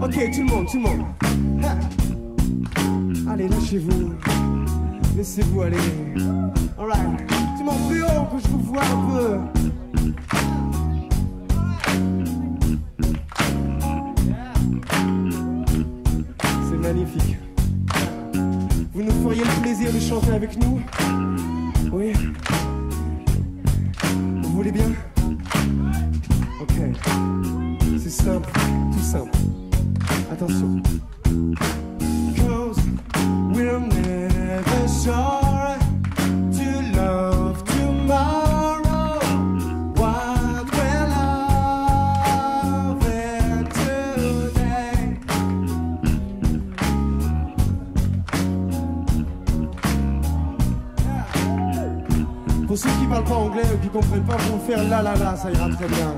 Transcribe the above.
Ok, tout le monde, tout le monde. Allez, lâchez-vous. Laissez-vous aller. Alright. Tout le monde plus haut que je vous vois un peu. C'est magnifique. Vous nous feriez le plaisir de chanter avec nous? Oui Vous voulez bien? Ok. C'est simple, tout simple. Attention. Never tomorrow. What. Pour ceux qui parlent pas anglais ou qui comprennent pas, pour faire la la la, ça ira très bien.